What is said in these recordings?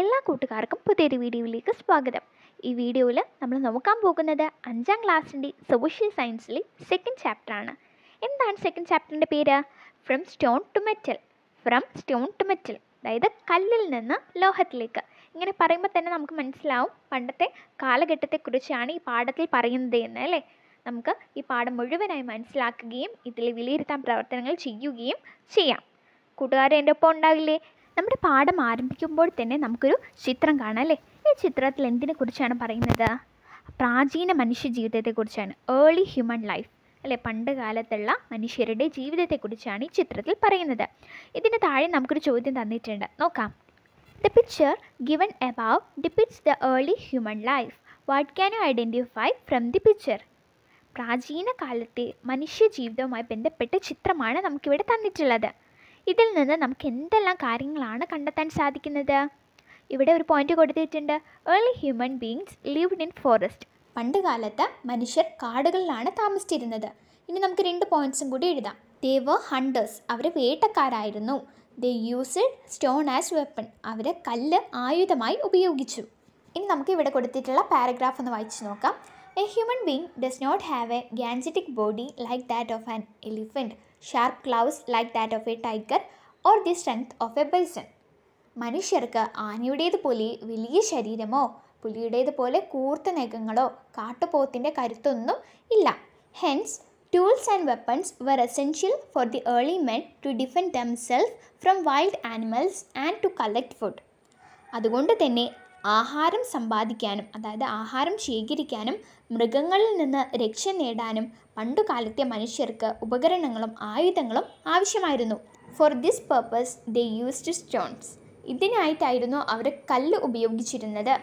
എല്ലാ കൂട്ടുകാർക്കും പുതിയൊരു വീഡിയോയിലേക്ക് സ്വാഗതം. ഈ വീഡിയോയിൽ നമ്മൾ നോക്കാൻ പോകുന്നത് അഞ്ചാം ക്ലാസ്സിന്റെ സോഷ്യൽ സയൻസിലെ സെക്കൻഡ് ചാപ്റ്ററാണ് എന്താണ് സെക്കൻഡ് ചാപ്റ്ററിന്റെ പേര്? From stone to metal from stone to metal അതായത് കല്ലിൽ നിന്ന് ലോഹത്തിലേക്ക്. ഇങ്ങനെ പറയുമ്പോൾ തന്നെ നമുക്ക് മനസ്സിലാവും പണ്ടത്തെ കാലഘട്ടത്തെക്കുറിച്ചാണ് ഈ പാഠത്തിൽ പറയുന്നത് എന്ന് അല്ലേ? നമുക്ക് ഈ പാഠം മുഴുവനായി മനസ്സിലാക്കുകയും ഇതിൽ വിലയിരുത്താൻ പ്രവർത്തനങ്ങൾ ചെയ്യുകയും ചെയ്യാം. കൂട്ടുകാരെ എന്റെ ഒപ്പം ഉണ്ടാകില്ലേ നമ്മുടെ പാഠം ആരംഭിക്കുമ്പോൾ തന്നെ നമുക്കൊരു ചിത്രം കാണാം അല്ലേ? ഈ ചിത്രത്തിൽ എന്തിനെ കുറിച്ചാണ് പറയുന്നത്? പ്രാചീന മനുഷ്യ ജീവിതത്തെക്കുറിച്ചാണ്. ഏർലി ഹ്യൂമൻ ലൈഫ് അല്ലെ? പണ്ട് കാലത്തുള്ള മനുഷ്യരുടെ ജീവിതത്തെക്കുറിച്ചാണ് ഈ ചിത്രത്തിൽ പറയുന്നത്. ഇതിന് താഴെ നമുക്കൊരു ചോദ്യം തന്നിട്ടുണ്ട്. നോക്കാം. The picture given above depicts the early human life what can you identify from the picture പ്രാചീന കാലത്തെ മനുഷ്യ ജീവിതവുമായി ബന്ധപ്പെട്ട ചിത്രമാണ് നമുക്കിവിടെ തന്നിട്ടുള്ളത്. ഇതിൽ നിന്ന് നമുക്ക് എന്തെല്ലാം കാര്യങ്ങളാണ് കണ്ടെത്താൻ സാധിക്കുന്നത്? ഇവിടെ ഒരു പോയിന്റ് കൊടുത്തിട്ടുണ്ട്. Early human beings lived in forest പണ്ട് കാലത്ത് മനുഷ്യർ കാടുകളിലാണ് താമസിച്ചിരുന്നത്. ഇനി നമുക്ക് രണ്ട് പോയിന്റ്സും കൂടി എഴുതാം. ദേവ ഹണ്ടേഴ്സ് അവർ വേട്ടക്കാരായിരുന്നു. They used stone as weapon അവർ കല്ല് ആയുധമായി ഉപയോഗിച്ചു. ഇനി നമുക്ക് ഇവിടെ കൊടുത്തിട്ടുള്ള പാരഗ്രാഫ് ഒന്ന് വായിച്ചു നോക്കാം. A human being does not have a gigantic body like that of an elephant sharp claws like that of a tiger or the strength of a bison മനുഷ്യർക്ക് ആനയുടേതുപോലെ വലിയ ശരീരമോ പുലിയുടേതുപോലെ കൂർത്ത നഖങ്ങളോ കാട്ടുപോത്തിന്റെ കരുത്തൊന്നും ഇല്ല. Hence tools and weapons were essential for the early men to defend themselves from wild animals and to collect food അതുകൊണ്ട് തന്നെ ആഹാരം സമ്പാദിക്കാനും അതായത് ആഹാരം ശേഖരിക്കാനും മൃഗങ്ങളിൽ നിന്ന് രക്ഷ നേടാനും പണ്ടുകാലത്തെ മനുഷ്യർക്ക് ഉപകരണങ്ങളും ആയുധങ്ങളും ആവശ്യമായിരുന്നു. For this purpose they used stones ഇതിനായിട്ടായിരുന്നു അവർ കല്ല് ഉപയോഗിച്ചിരുന്നത്.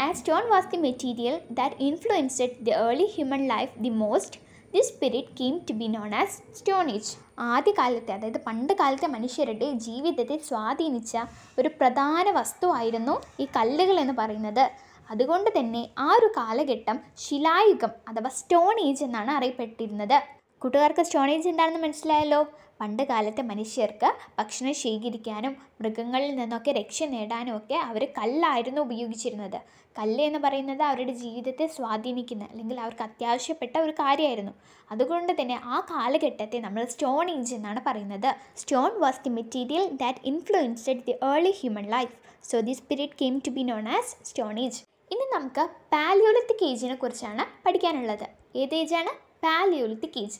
As stone was the material that influenced the early human life the most the spirit came to be known as stone age ആദ്യകാലത്തെ അതായത് പണ്ട് കാലത്തെ മനുഷ്യരുടെ ജീവിതത്തെ സ്വാധീനിച്ച ഒരു പ്രധാന വസ്തുവായിരുന്നു ഈ കല്ലുകൾ എന്ന് പറയുന്നത്. അതുകൊണ്ട് തന്നെ ആ ഒരു കാലഘട്ടം ശിലായുഗം അഥവാ സ്റ്റോൺ ഏജ് എന്നാണ് അറിയപ്പെട്ടിരുന്നത്. കൂട്ടുകാർക്ക് സ്റ്റോൺ ഏജ് എന്താണെന്ന് മനസ്സിലായല്ലോ? പണ്ട് കാലത്തെ മനുഷ്യർക്ക് ഭക്ഷണം ശേഖരിക്കാനും മൃഗങ്ങളിൽ നിന്നൊക്കെ രക്ഷ നേടാനും ഒക്കെ അവർ കല്ലായിരുന്നു ഉപയോഗിച്ചിരുന്നത്. കല്ല് എന്ന് പറയുന്നത് അവരുടെ ജീവിതത്തെ സ്വാധീനിക്കുന്ന അല്ലെങ്കിൽ അവർക്ക് അത്യാവശ്യപ്പെട്ട ഒരു കാര്യമായിരുന്നു. അതുകൊണ്ട് തന്നെ ആ കാലഘട്ടത്തെ നമ്മൾ സ്റ്റോൺ ഏജ് എന്നാണ് പറയുന്നത്. Stone was the material that influenced the early human life so the spirit came to be known as stone age ഇനി നമുക്ക് പാലിയോളിത്തിക് ഏജിനെ കുറിച്ചാണ് പഠിക്കാനുള്ളത്. ഏത് ഏജാണ്? Paleolithic age.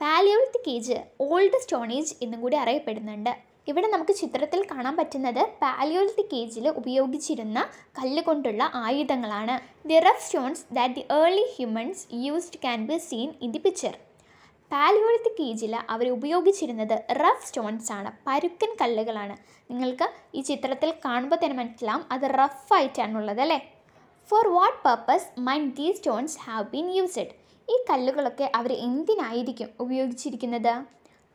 Paleolithic age old stone age എന്നും കൂടി അറിയപ്പെടുന്നുണ്ട്. ഇവിടെ നമുക്ക് ചിത്രത്തിൽ കാണാൻ പറ്റുന്നത് പാലിയോളിത്തിക് ഏജിൽ ഉപയോഗിച്ചിരുന്ന കല്ല് കൊണ്ടുള്ള ആയുധങ്ങളാണ്. The rough stones that the early humans used can be seen in the picture paleolithic ഏജിൽ അവർ ഉപയോഗിച്ചിരുന്നത് റഫ് സ്റ്റോൺസ് ആണ് പരുക്കൻ കല്ലുകളാണ്. നിങ്ങൾക്ക് ഈ ചിത്രത്തിൽ കാണുമ്പോൾ തന്നെ മനസ്സിലാവും അത് റഫായിട്ടാണുള്ളത് അല്ലേ? For what purpose might these stones have been used ഈ കല്ലുകളൊക്കെ അവർ എന്തിനായിരിക്കും ഉപയോഗിച്ചിരിക്കുന്നത്?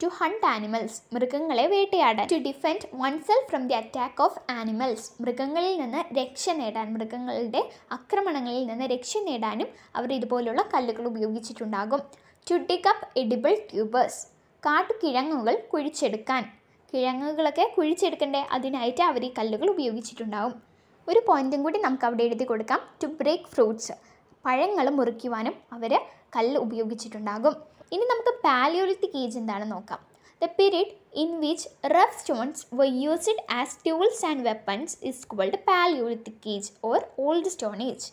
ടു ഹണ്ട് ആനിമൽസ് മൃഗങ്ങളെ വേട്ടയാടാൻ. To defend oneself from the attack of animals മൃഗങ്ങളിൽ നിന്ന് രക്ഷ നേടാൻ മൃഗങ്ങളുടെ ആക്രമണങ്ങളിൽ നിന്ന് രക്ഷ നേടാനും അവർ ഇതുപോലുള്ള കല്ലുകൾ ഉപയോഗിച്ചിട്ടുണ്ടാകും. To dig up edible tubers കാട്ടുകിഴങ്ങുകൾ കുഴിച്ചെടുക്കാൻ. കിഴങ്ങുകളൊക്കെ കുഴിച്ചെടുക്കണ്ടേ? അതിനായിട്ട് അവർ ഈ കല്ലുകൾ ഉപയോഗിച്ചിട്ടുണ്ടാകും ഒരു പോയിന്റും കൂടി നമുക്ക് അവിടെ എഴുതി കൊടുക്കാം. ടു ബ്രേക്ക് ഫ്രൂട്ട്സ് പഴങ്ങൾ മുറിക്കുവാനും അവർ കല്ല് ഉപയോഗിച്ചിട്ടുണ്ടാകും. ഇനി നമുക്ക് പാലിയോളിത്തിക് ഏജ് എന്താണെന്ന് നോക്കാം. The period in which rough stones were used as tools and weapons is called paleolithic age or old stone age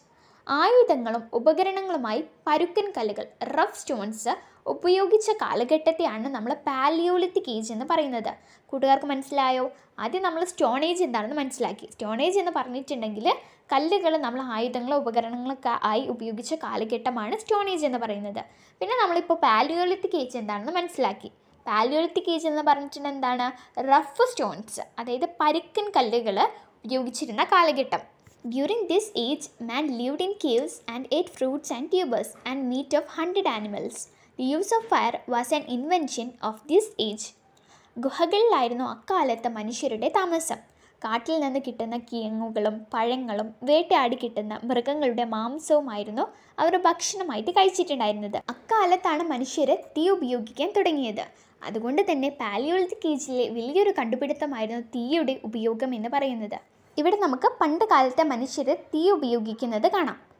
ആയുധങ്ങളും ഉപകരണങ്ങളുമായി പരുക്കൻ കല്ലുകൾ റഫ് സ്റ്റോൺസ് ഉപയോഗിച്ച കാലഘട്ടത്തെയാണ് നമ്മൾ പാലിയോളിത്തിക് ഏജ് എന്ന് പറയുന്നത്. കൂട്ടുകാർക്ക് മനസ്സിലായോ? ആദ്യം നമ്മൾ സ്റ്റോൺ ഏജ് എന്താണെന്ന് മനസ്സിലാക്കി. സ്റ്റോൺ ഏജ് എന്ന് പറഞ്ഞിട്ടുണ്ടെങ്കിൽ കല്ലുകൾ നമ്മൾ ആയുധങ്ങളോ ഉപകരണങ്ങളൊക്കെ ആയി ഉപയോഗിച്ച കാലഘട്ടമാണ് സ്റ്റോൺ ഏജ് എന്ന് പറയുന്നത്. പിന്നെ നമ്മളിപ്പോൾ പാലിയോളിത്തിക് ഏജ് എന്താണെന്ന് മനസ്സിലാക്കി. പാലിയോളിത്തിക് ഏജ് എന്ന് പറഞ്ഞിട്ടുണ്ടെങ്കിൽ എന്താണ്? റഫ് സ്റ്റോൺസ് അതായത് പരുക്കൻ കല്ലുകൾ ഉപയോഗിച്ചിരുന്ന കാലഘട്ടം. During this age man lived in caves and ate fruits and tubers and meat of hunted animals the use of fire was an invention of this age ഗുഹകളിലായിരുന്നു അക്കാലത്ത് മനുഷ്യരുടെ താമസം. കാട്ടിൽ നിന്ന് കിട്ടുന്ന കിഴങ്ങുകളും പഴങ്ങളും വേട്ടയാടി കിട്ടുന്ന മൃഗങ്ങളുടെ മാംസവുമായിരുന്നു അവർ ഭക്ഷണമായിട്ട് കഴിച്ചിട്ടുണ്ടായിരുന്നത്. അക്കാലത്താണ് മനുഷ്യർ തീ ഉപയോഗിക്കാൻ തുടങ്ങിയത്. അതുകൊണ്ട് തന്നെ പാലിയോളിത്തിക് ഏജിലെ വലിയൊരു കണ്ടുപിടുത്തമായിരുന്നു തീയുടെ ഉപയോഗം എന്ന് പറയുന്നത്. ഇവിടെ നമുക്ക് പണ്ട് കാലത്തെ മനുഷ്യർ തീ ഉപയോഗിക്കുന്നത് കാണാം.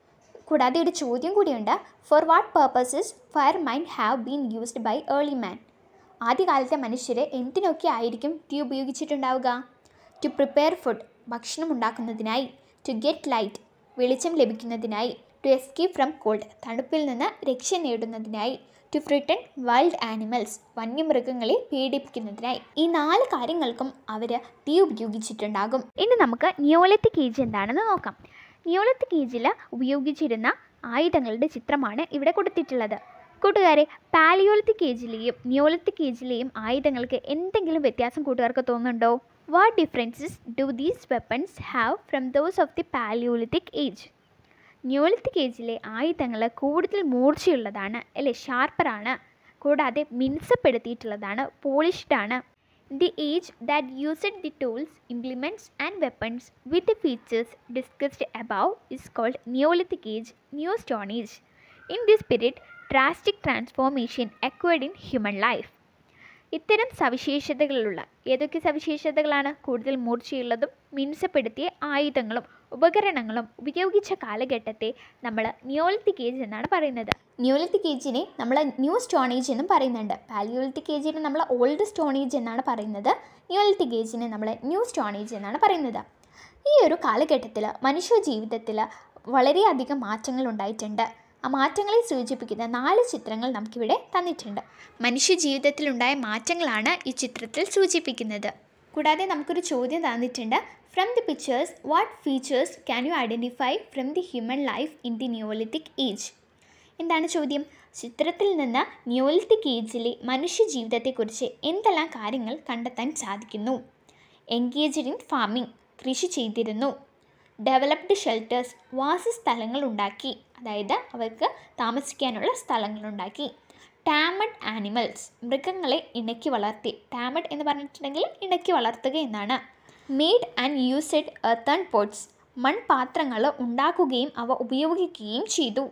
കൂടാതെ ഒരു ചോദ്യം കൂടിയുണ്ട്. For what purposes fire might have been used by early man ആദ്യകാലത്തെ മനുഷ്യർ എന്തിനൊക്കെ ആയിരിക്കും തീ ഉപയോഗിച്ചിട്ടുണ്ടാവുക? ടു പ്രിപ്പയർ ഫുഡ് ഭക്ഷണം ഉണ്ടാക്കുന്നതിനായി ടു ഗെറ്റ് ലൈറ്റ് വെളിച്ചം ലഭിക്കുന്നതിനായി ടു എസ്കേപ്പ് ഫ്രം കോൾഡ് തണുപ്പിൽ നിന്ന് രക്ഷ നേടുന്നതിനായി ടു ഫ്രിട്ടൺ വൈൽഡ് ആനിമൽസ് വന്യമൃഗങ്ങളെ പീഡിപ്പിക്കുന്നതിനായി. ഈ നാല് കാര്യങ്ങൾക്കും അവർ തീ ഉപയോഗിച്ചിട്ടുണ്ടാകും. ഇനി നമുക്ക് നിയോളിത്തിക് ഏജ് എന്താണെന്ന് നോക്കാം. നിയോളിത്തിക് ഏജിൽ ഉപയോഗിച്ചിരുന്ന ആയുധങ്ങളുടെ ചിത്രമാണ് ഇവിടെ കൊടുത്തിട്ടുള്ളത്. കൂട്ടുകാരെ പാലിയോളിത്തിക് ഏജിലെയും നിയോളിത്തിക് ഏജിലെയും ആയുധങ്ങൾക്ക് എന്തെങ്കിലും വ്യത്യാസം കൂട്ടുകാർക്ക് തോന്നുന്നുണ്ടോ? What differences do these weapons have from those of the paleolithic age neolithic ഏജിലെ ആയുധങ്ങൾ കൂടുതൽ മൂർച്ചയുള്ളതാണ് അല്ലെ ഷാർപ്പറാണ് കൂടാതെ മിനുസപ്പെടുത്തിയിട്ടുള്ളതാണ് പോളിഷ്ഡ് ആണ് age that used the tools, implements, and weapons with the features discussed above is called Neolithic Age, New Stone Age. In this period, drastic transformation occurred in human life. ഇത്തരം സവിശേഷതകളുള്ള ഏതൊക്കെ സവിശേഷതകളാണ് കൂടുതൽ മൂർച്ചയുള്ളതും മിനുസപ്പെടുത്തിയ ആയുധങ്ങളും ഉപകരണങ്ങളും ഉപയോഗിച്ച കാലഘട്ടത്തെ നമ്മൾ ന്യൂലിത്തിക് ഏജ് എന്നാണ് പറയുന്നത്. ന്യൂലിത്തിക് ഏജിനെ നമ്മൾ ന്യൂ സ്റ്റോൺ ഏജ് എന്നും പറയുന്നുണ്ട്. പാലിയോലിത്തിക് ഏജിനെ നമ്മൾ ഓൾഡ് സ്റ്റോൺ ഏജ് എന്നാണ് പറയുന്നത്. ന്യൂലിത്തിക് ഏജിനെ നമ്മൾ ന്യൂ സ്റ്റോൺ ഏജ് എന്നാണ് പറയുന്നത്. ഈ ഒരു കാലഘട്ടത്തിൽ മനുഷ്യ ജീവിതത്തിൽ വളരെയധികം മാറ്റങ്ങൾ ഉണ്ടായിട്ടുണ്ട്. ആ മാറ്റങ്ങളെ സൂചിപ്പിക്കുന്ന നാല് ചിത്രങ്ങൾ നമുക്കിവിടെ തന്നിട്ടുണ്ട്. മനുഷ്യ ജീവിതത്തിലുണ്ടായ മാറ്റങ്ങളാണ് ഈ ചിത്രത്തിൽ സൂചിപ്പിക്കുന്നത്. കൂടാതെ നമുക്കൊരു ചോദ്യം തന്നിട്ടുണ്ട്. From the pictures what features can you identify from the human life in the neolithic age എന്താണ് ചോദ്യം? ചിത്രത്തിൽ നിന്ന് നിയോലിത്തിക് ഏജിലെ മനുഷ്യ ജീവിതത്തെക്കുറിച്ച് എന്തെല്ലാം കാര്യങ്ങൾ കണ്ടെത്താൻ സാധിക്കുന്നു? എൻഗേജ്ഡ് ഇൻ ഫാമിംഗ് കൃഷി ചെയ്തിരുന്നു. ഡെവലപ്ഡ് ഷെൽട്ടേഴ്സ് വാസസ്ഥലങ്ങൾ ഉണ്ടാക്കി. അതായത് അവർക്ക് താമസിക്കാനുള്ള സ്ഥലങ്ങളുണ്ടാക്കി ടാമഡ് ആനിമൽസ് മൃഗങ്ങളെ ഇണക്കി വളർത്തി. ടാമഡ് എന്ന് പറഞ്ഞിട്ടുണ്ടെങ്കിൽ ഇണക്കി വളർത്തുക എന്നാണ്. Made and used earthen pots മൺപാത്രങ്ങൾ ഉണ്ടാക്കുകയും അവ ഉപയോഗിക്കുകയും ചെയ്തു.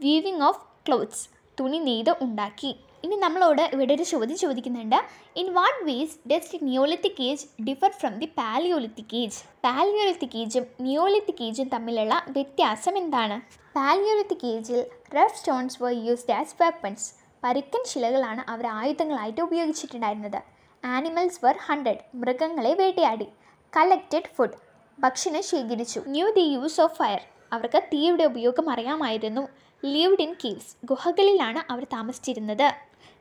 വീവിങ് ഓഫ് ക്ലോത്ത്സ് തുണി നെയ്ത് ഉണ്ടാക്കി. ഇനി നമ്മളോട് ഇവിടെ ഒരു ചോദ്യം ചോദിക്കുന്നുണ്ട്. In what ways does neolithic age differ from the paleolithic age paleolithic ഏജും neolithic ഏജും തമ്മിലുള്ള വ്യത്യാസം എന്താണ്? പാലിയോളിത്തിക് ഏജിൽ rough stones were used as weapons പരുക്കൻ ശിലകളാണ് അവർ ആയുധങ്ങളായിട്ട് ഉപയോഗിച്ചിട്ടുണ്ടായിരുന്നത്. ആനിമൽസ് വർ ഹൺഡ്രഡ് മൃഗങ്ങളെ വേട്ടയാടി. കളക്റ്റഡ് ഫുഡ് ഭക്ഷണം ശേഖരിച്ചു. Knew the use of fire അവർക്ക് തീയുടെ ഉപയോഗം അറിയാമായിരുന്നു. ലീവ്ഡ് ഇൻ കീവ്സ് ഗുഹകളിലാണ് അവർ താമസിച്ചിരുന്നത്.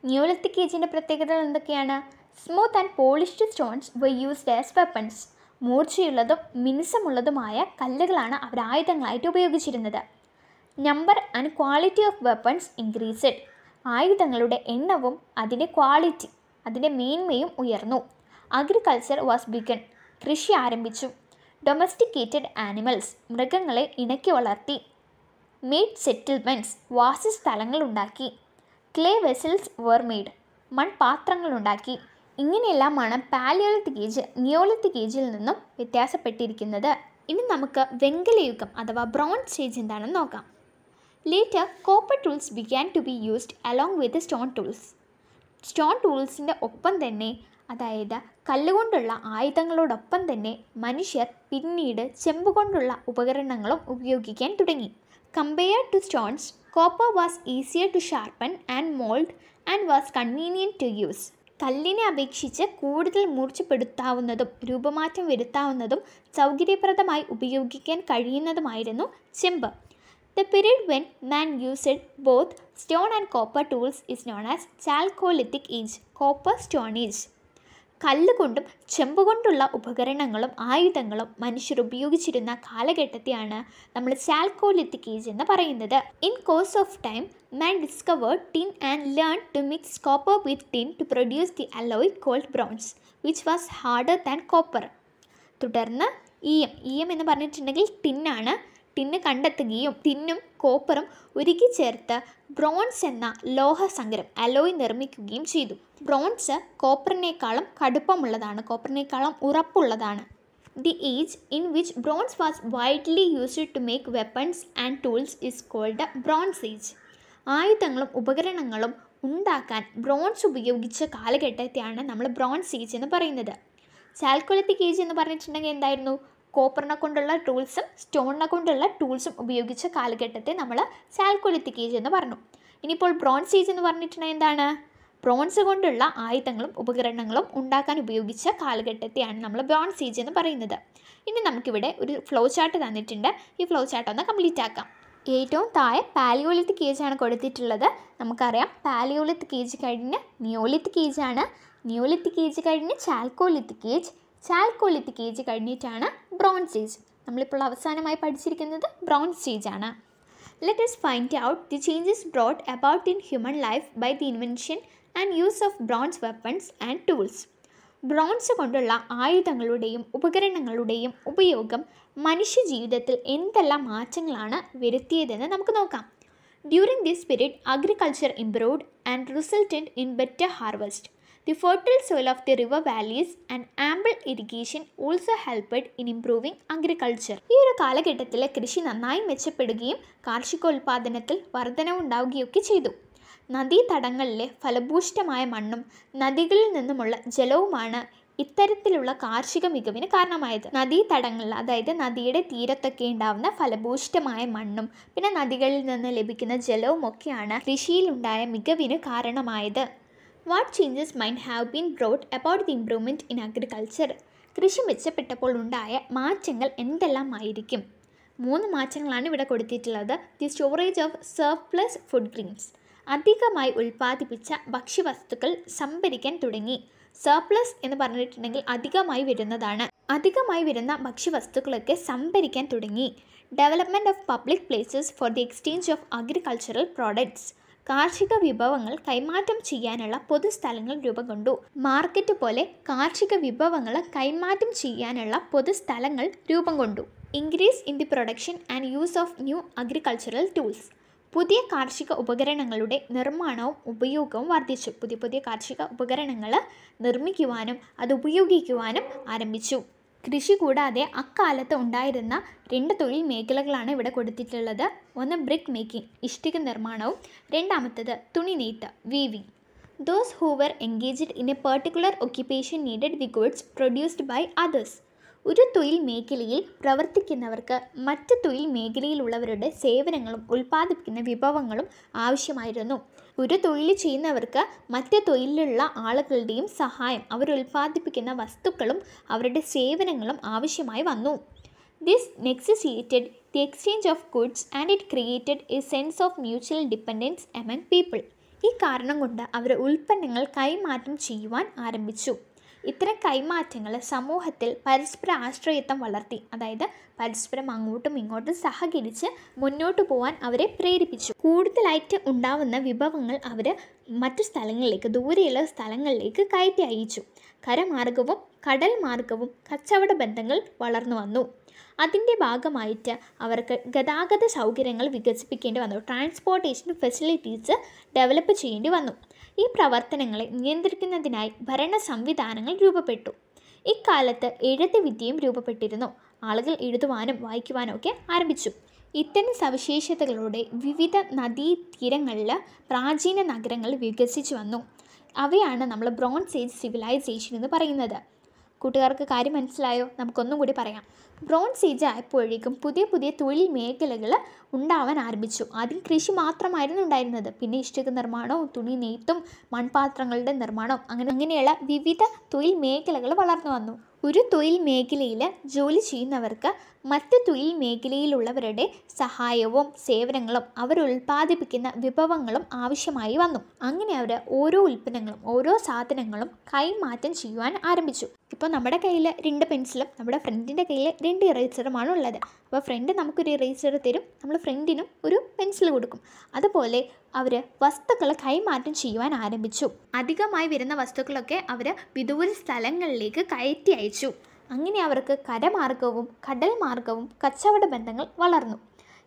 ന്യൂലത്തിക് ഏജിന്റെ പ്രത്യേകതകൾ എന്തൊക്കെയാണ്? Smooth and polished stones were used as weapons മൂർച്ചയുള്ളതും മിനുസമുള്ളതുമായ കല്ലുകളാണ് അവർ ആയുധങ്ങളായിട്ട് ഉപയോഗിച്ചിരുന്നത്. Number and quality of weapons increased ആയുധങ്ങളുടെ എണ്ണവും അതിന്റെ ക്വാളിറ്റി അതിന്റെ മേന്മയും ഉയർന്നു. അഗ്രികൾച്ചർ വാസ് ബിഗൺ കൃഷി ആരംഭിച്ചു. ഡൊമസ്റ്റിക്കേറ്റഡ് ആനിമൽസ് മൃഗങ്ങളെ ഇണക്കി വളർത്തി. മെയ്ഡ് സെറ്റിൽമെന്റ്സ് വാസസ്ഥലങ്ങൾ ഉണ്ടാക്കി. ക്ലേ വെസൽസ് വർ മെയ്ഡ് മൺപാത്രങ്ങളുണ്ടാക്കി ഇങ്ങനെയെല്ലാമാണ് പാലിയോളിത്തിക് ഏജ് നിയോളിത്തിക് ഏജിൽ നിന്നും വ്യത്യാസപ്പെട്ടിരിക്കുന്നത്. ഇനി നമുക്ക് വെങ്കലയുഗം അഥവാ ബ്രോൺസ് ഏജ് എന്താണെന്ന് നോക്കാം. Later copper tools began to be used along with stone tools stone ടൂൾസിന്റെ ഒപ്പം തന്നെ അതായത് കല്ലുകൊണ്ടുള്ള ആയുധങ്ങളോടൊപ്പം തന്നെ മനുഷ്യർ പിന്നീട് ചെമ്പ് കൊണ്ടുള്ള ഉപകരണങ്ങളും ഉപയോഗിക്കാൻ തുടങ്ങി. Compare to stones copper was easier to sharpen and mould and was convenient to use കല്ലിനെ അപേക്ഷിച്ച് കൂടുതൽ മൂർച്ചപ്പെടുത്താവുന്നതും രൂപമാറ്റം വരുത്താവുന്നതും സൗകര്യപ്രദമായി ഉപയോഗിക്കാൻ കഴിയുന്നതുമായിരുന്നു ചെമ്പ്. The period when man used both stone and copper tools is known as Chalcolithic Age, Copper Stone Age. കല്ലുകൊണ്ടും ചെമ്പുകൊണ്ടുള്ള ഉപകരണങ്ങളും ആയുധങ്ങളും മനുഷ്യർ ഉപയോഗിച്ചിരുന്ന കാലഘട്ടത്തെയാണ് നമ്മൾ ചാൽക്കോലിത്തിക് ഏജ് എന്ന് പറയുന്നത്. In course of time man discovered tin and learn to mix copper with tin to produce the alloy called bronze which was harder than copper തുടർന്ന് ഈയം ഈയം എന്ന് പറഞ്ഞിട്ടുണ്ടെങ്കിൽ ടിന്നാണ് ടിന്ന് കണ്ടെത്തുകയും ടിന്നും കോപ്പറും ഉരുക്കി ചേർത്ത് ബ്രോൺസ് എന്ന ലോഹസങ്കരം അലോയ് നിർമ്മിക്കുകയും ചെയ്തു. ബ്രോൺസ് കോപ്പറിനേക്കാളും കടുപ്പമുള്ളതാണ് കോപ്പറിനേക്കാളും ഉറപ്പുള്ളതാണ്. The age in which bronze was widely used to make weapons and tools is called bronze age ആയുധങ്ങളും ഉപകരണങ്ങളും ഉണ്ടാക്കാൻ ബ്രോൺസ് ഉപയോഗിച്ച കാലഘട്ടത്തെയാണ് നമ്മൾ ബ്രോൺസ് ഏജ് എന്ന് പറയുന്നത്. ചാൽക്കൊലത്തിക് ഏജ് എന്ന് പറഞ്ഞിട്ടുണ്ടെങ്കിൽ എന്തായിരുന്നു? കോപ്പറിനെ കൊണ്ടുള്ള ടൂൾസും സ്റ്റോണിനെ കൊണ്ടുള്ള ടൂൾസും ഉപയോഗിച്ച കാലഘട്ടത്തെ നമ്മൾ സാൽക്കൊലിത്തിക് ഏജ് എന്ന് പറഞ്ഞു. ഇനിയിപ്പോൾ ബ്രോൺസ് ഏജ് എന്ന് പറഞ്ഞിട്ടുണ്ടെങ്കിൽ എന്താണ്? ബ്രോൺസ് കൊണ്ടുള്ള ആയുധങ്ങളും ഉപകരണങ്ങളും ഉണ്ടാക്കാൻ ഉപയോഗിച്ച കാലഘട്ടത്തെയാണ് നമ്മൾ ബ്രോൺസ് ഏജ് എന്ന് പറയുന്നത്. ഇനി നമുക്കിവിടെ ഒരു ഫ്ലോ ചാർട്ട് തന്നിട്ടുണ്ട്. ഈ ഫ്ലോ ചാർട്ട് ഒന്ന് കംപ്ലീറ്റ് ആക്കാം. ഏറ്റവും താഴെ പാലിയോളിത്തിക് ഏജ് ആണ് കൊടുത്തിട്ടുള്ളത്. നമുക്കറിയാം പാലിയോളിത്തിക് ഏജ് കഴിഞ്ഞ് നിയോളിത്തിക് ഏജ് ആണ്. നിയോളിത്തിക് ഏജ് കഴിഞ്ഞ് ചാൽക്കോലിത്തിക് ഏജ് ചാൽക്കോളിത്തിക് ഏജ് കഴിഞ്ഞിട്ടാണ് ബ്രോൺസ് ഏജ് നമ്മളിപ്പോൾ അവസാനമായി പഠിച്ചിരിക്കുന്നത് ബ്രോൺസ് ഏജ് ആണ്. Let's find out the changes brought about in human life by the invention and use of bronze weapons and tools bronze കൊണ്ടുള്ള ആയുധങ്ങളുടെയും ഉപകരണങ്ങളുടെയും ഉപയോഗം മനുഷ്യ ജീവിതത്തിൽ എന്തെല്ലാം മാറ്റങ്ങളാണ് വരുത്തിയതെന്ന് നമുക്ക് നോക്കാം. During this period agriculture improved and resulted in better harvest the fertile soil of the river valleys and ample irrigation also helped in improving agriculture. ഈ ഒരു കാലഘട്ടത്തിലെ കൃഷി നന്നായി മെച്ചപ്പെടുകയും കാർഷികോൽപാദനത്തിൽ വർധനവുണ്ടാവുകയൊക്കെ ചെയ്തു. നദീതടങ്ങളിലെ ഫലഭൂഷ്ടമായ മണ്ണും നദികളിൽ നിന്നുമുള്ള ജലവുമാണ് ഇത്തരത്തിലുള്ള കാർഷിക മികവിന് കാരണമായത്. നദീതടങ്ങളിൽ അതായത് നദിയുടെ തീരത്തൊക്കെ ഉണ്ടാവുന്ന ഫലഭൂഷ്ടമായ മണ്ണും പിന്നെ നദികളിൽ നിന്ന് ലഭിക്കുന്ന ജലവും ഒക്കെയാണ് കൃഷിയിലുണ്ടായ മികവിന് കാരണമായത്. What changes might have been brought about the improvement in agriculture കൃഷി മെച്ചപ്പെട്ടപ്പോൾ ഉണ്ടായ മാറ്റങ്ങൾ എന്തെല്ലാമായിരിക്കും? മൂന്ന് മാറ്റങ്ങളാണ് ഇവിടെ കൊടുത്തിട്ടുള്ളത്. The storage of surplus food grains അധികമായി ഉൽപ്പാദിപ്പിച്ച ഭക്ഷ്യവസ്തുക്കൾ സംഭരിക്കാൻ തുടങ്ങി. സർപ്ലസ് എന്ന് പറഞ്ഞിട്ടുണ്ടെങ്കിൽ അധികമായി വരുന്നതാണ്. അധികമായി വരുന്ന ഭക്ഷ്യവസ്തുക്കളൊക്കെ സംഭരിക്കാൻ തുടങ്ങി. Development of public places for the exchange of agricultural products കാർഷിക വിഭവങ്ങൾ കൈമാറ്റം ചെയ്യാനുള്ള പൊതുസ്ഥലങ്ങൾ രൂപം കൊണ്ടു മാർക്കറ്റ് പോലെ കാർഷിക വിഭവങ്ങൾ കൈമാറ്റം ചെയ്യാനുള്ള പൊതുസ്ഥലങ്ങൾ രൂപം കൊണ്ടു increase in the production and use of new agricultural tools. പുതിയ കാർഷിക ഉപകരണങ്ങളുടെ നിർമ്മാണവും ഉപയോഗവും വർദ്ധിച്ചു. പുതിയ പുതിയ കാർഷിക ഉപകരണങ്ങൾ നിർമ്മിക്കുവാനും അത് ഉപയോഗിക്കുവാനും ആരംഭിച്ചു. കൃഷി കൂടാതെ അക്കാലത്ത് ഉണ്ടായിരുന്ന രണ്ട് തൊഴിൽ മേഖലകളാണ് ഇവിടെ കൊടുത്തിട്ടുള്ളത്. ഒന്ന് ബ്രിക്ക് മേക്കിംഗ് ഇഷ്ടിക നിർമ്മാണവും. രണ്ടാമത്തത് തുണി നെയ്ത്ത് weaving those who were engaged in a particular occupation needed the goods produced by others ഒരു തൊഴിൽ മേഖലയിൽ പ്രവർത്തിക്കുന്നവർക്ക് മറ്റ് തൊഴിൽ മേഖലയിലുള്ളവരുടെ സേവനങ്ങളും ഉൽപ്പാദിപ്പിക്കുന്ന വിഭവങ്ങളും ആവശ്യമായിരുന്നു. ഒരു തൊഴിൽ ചെയ്യുന്നവർക്ക് മറ്റ് തൊഴിലിലുള്ള ആളുകളുടെയും സഹായം അവർ ഉൽപ്പാദിപ്പിക്കുന്ന വസ്തുക്കളും അവരുടെ സേവനങ്ങളും ആവശ്യമായി വന്നു. This necessitated the exchange of goods and it created a sense of mutual dependence among people ഈ കാരണം കൊണ്ട് അവർ ഉൽപ്പന്നങ്ങൾ കൈമാറ്റം ചെയ്യുവാൻ ആരംഭിച്ചു. ഇത്തരം കൈമാറ്റങ്ങൾ സമൂഹത്തിൽ പരസ്പര ആശ്രയത്വം വളർത്തി അതായത് പരസ്പരം അങ്ങോട്ടും ഇങ്ങോട്ടും സഹകരിച്ച് മുന്നോട്ട് പോകാൻ അവരെ പ്രേരിപ്പിച്ചു. കൂടുതലായിട്ട് ഉണ്ടാവുന്ന വിഭവങ്ങൾ അവർ മറ്റു സ്ഥലങ്ങളിലേക്ക് ദൂരെയുള്ള സ്ഥലങ്ങളിലേക്ക് കയറ്റി അയച്ചു. കരമാർഗവും കടൽ മാർഗവും കച്ചവട ബന്ധങ്ങൾ വളർന്നു വന്നു. അതിന്റെ ഭാഗമായിട്ട് അവർക്ക് ഗതാഗത സൗകര്യങ്ങൾ വികസിപ്പിക്കേണ്ടി വന്നു. ട്രാൻസ്പോർട്ടേഷൻ ഫെസിലിറ്റീസ് ഡെവലപ്പ് ചെയ്യേണ്ടി വന്നു. ഈ പ്രവർത്തനങ്ങളെ നിയന്ത്രിക്കുന്നതിനായി ഭരണ സംവിധാനങ്ങൾ രൂപപ്പെട്ടു. ഇക്കാലത്ത് എഴുത്ത് വിദ്യയും രൂപപ്പെട്ടിരുന്നു. ആളുകൾ എഴുതുവാനും വായിക്കുവാനും ഒക്കെ ആരംഭിച്ചു. ഇത്തരം സവിശേഷതകളോടെ വിവിധ നദീതീരങ്ങളിൽ പ്രാചീന നഗരങ്ങൾ വികസിച്ചു വന്നു. അവയാണ് നമ്മൾ ബ്രോൺസ് ഏജ് സിവിലൈസേഷൻ എന്ന് പറയുന്നത്. കൂട്ടുകാർക്ക് കാര്യം മനസ്സിലായോ? നമുക്കൊന്നും കൂടി പറയാം. ബ്രോൺസ് ഏജ് ആയപ്പോഴേക്കും പുതിയ പുതിയ തൊഴിൽ മേഖലകൾ ഉണ്ടാവാൻ ആരംഭിച്ചു. ആദ്യം കൃഷി മാത്രമായിരുന്നു ഉണ്ടായിരുന്നത്. പിന്നെ ഇഷ്ടിക നിർമ്മാണവും തുണി നെയ്ത്തും മൺപാത്രങ്ങളുടെ നിർമ്മാണവും അങ്ങനെ അങ്ങനെയുള്ള വിവിധ തൊഴിൽ മേഖലകൾ വളർന്നു വന്നു. ഒരു തൊഴിൽ മേഖലയിൽ ജോലി ചെയ്യുന്നവർക്ക് മറ്റ് തൊഴിൽ മേഖലയിലുള്ളവരുടെ സഹായവും സേവനങ്ങളും അവർ ഉൽപ്പാദിപ്പിക്കുന്ന വിഭവങ്ങളും ആവശ്യമായി വന്നു. അങ്ങനെ അവർ ഓരോ ഉൽപ്പന്നങ്ങളും ഓരോ സാധനങ്ങളും കൈമാറ്റം ചെയ്യുവാൻ ആരംഭിച്ചു. ഇപ്പോൾ നമ്മുടെ കയ്യിൽ രണ്ട് പെൻസിലും നമ്മുടെ ഫ്രണ്ടിന്റെ കയ്യിൽ രണ്ട് ഇറേസറുമാണ് ഉള്ളത്. അപ്പോൾ ഫ്രണ്ട് നമുക്കൊരു ഇറേസർ തരും നമ്മൾ ഫ്രണ്ടിനും ഒരു പെൻസിൽ കൊടുക്കും. അതുപോലെ അവർ വസ്തുക്കൾ കൈമാറ്റം ചെയ്യുവാൻ ആരംഭിച്ചു. അധികമായി വരുന്ന വസ്തുക്കളൊക്കെ അവർ വിദൂര സ്ഥലങ്ങളിലേക്ക് കയറ്റി അയച്ചു. അങ്ങനെ അവർക്ക് കരമാർഗവും കടൽ മാർഗവും കച്ചവട ബന്ധങ്ങൾ വളർന്നു.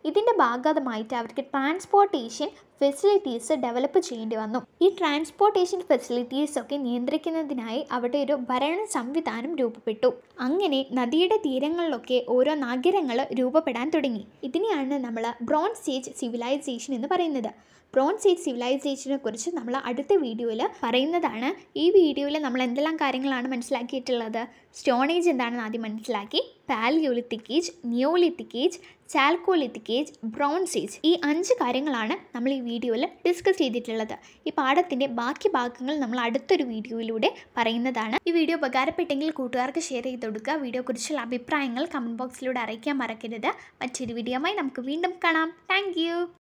ഇതിന്റെ ഭാഗമായിട്ട് അവർക്ക് ട്രാൻസ്പോർട്ടേഷൻ ഫെസിലിറ്റീസ് ഡെവലപ്പ് ചെയ്യേണ്ടി വന്നു. ഈ ട്രാൻസ്പോർട്ടേഷൻ ഫെസിലിറ്റീസ് ഒക്കെ നിയന്ത്രിക്കുന്നതിനായി അവിടെ ഒരു ഭരണ സംവിധാനം രൂപപ്പെട്ടു. അങ്ങനെ നദിയുടെ തീരങ്ങളിലൊക്കെ ഓരോ നഗരങ്ങൾ രൂപപ്പെടാൻ തുടങ്ങി. ഇതിനെയാണ് നമ്മൾ ബ്രോൺസ് ഏജ് സിവിലൈസേഷൻ എന്ന് പറയുന്നത്. ബ്രോൺസ് ഏജ് സിവിലൈസേഷനെ കുറിച്ച് നമ്മൾ അടുത്ത വീഡിയോയിൽ പറയുന്നതാണ്. ഈ വീഡിയോയിൽ നമ്മൾ എന്തെല്ലാം കാര്യങ്ങളാണ് മനസ്സിലാക്കിയിട്ടുള്ളത്? സ്റ്റോൺ ഏജ് എന്താണെന്ന് ആദ്യം മനസ്സിലാക്കി. Paleolithic age neolithic age chalcolithic age bronze age ഈ അഞ്ച് കാര്യങ്ങളാണ് നമ്മൾ ഈ വീഡിയോയിൽ ഡിസ്കസ് ചെയ്തിട്ടുള്ളത്. ഈ പാഠത്തിന്റെ ബാക്കി ഭാഗങ്ങൾ നമ്മൾ അടുത്തൊരു വീഡിയോയിലൂടെ പറയുന്നതാണ്. ഈ വീഡിയോ ഉപകാരപ്പെട്ടെങ്കിൽ കൂട്ടുകാർക്ക് ഷെയർ ചെയ്ത് കൊടുക്കുക. വീഡിയോയെക്കുറിച്ചുള്ള അഭിപ്രായങ്ങൾ കമന്റ് ബോക്സിലൂടെ അറിയിക്കാൻ മറക്കരുത്. മറ്റൊരു വീഡിയോയുമായി നമുക്ക് വീണ്ടും കാണാം. താങ്ക്